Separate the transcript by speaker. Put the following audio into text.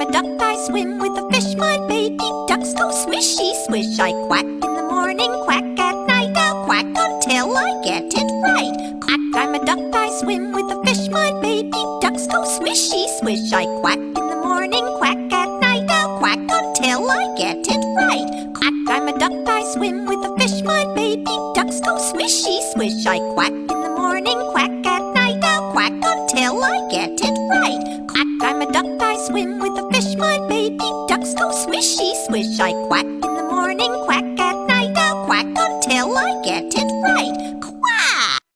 Speaker 1: I'm a duck, I swim with the fish. My baby ducks go swishy swish. I quack in the morning, quack at night. I'll quack until I get it right. Quack, I'm a duck, I swim with the fish. My baby ducks go swishy swish. I quack in the morning, quack at night. I'll quack until I get it right. Quack, I'm a duck, I swim with the fish. My baby ducks go swishy swish. I quack in the morning, quack at night. I'll quack until I get it right. Quack, a swim with the fish, my baby ducks go swishy swish. I quack in the morning, quack at night, I'll quack until I get it right.